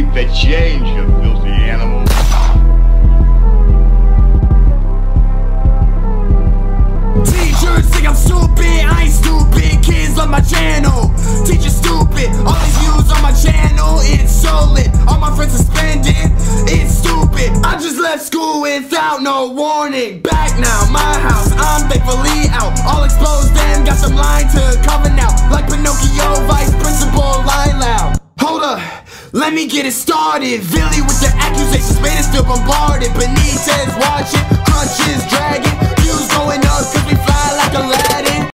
Keep the change, you filthy animal. Teachers think I'm stupid, I ain't stupid. Kids love my channel. Teachers stupid. All these views on my channel, it's solid. All my friends spending, it's stupid. I just left school without no warning. Back now, my house, I'm thankfully out. All exposed and got some line to cover now. Let me get it started. Villy with the accusations, made us feel bombarded. Benitez watching,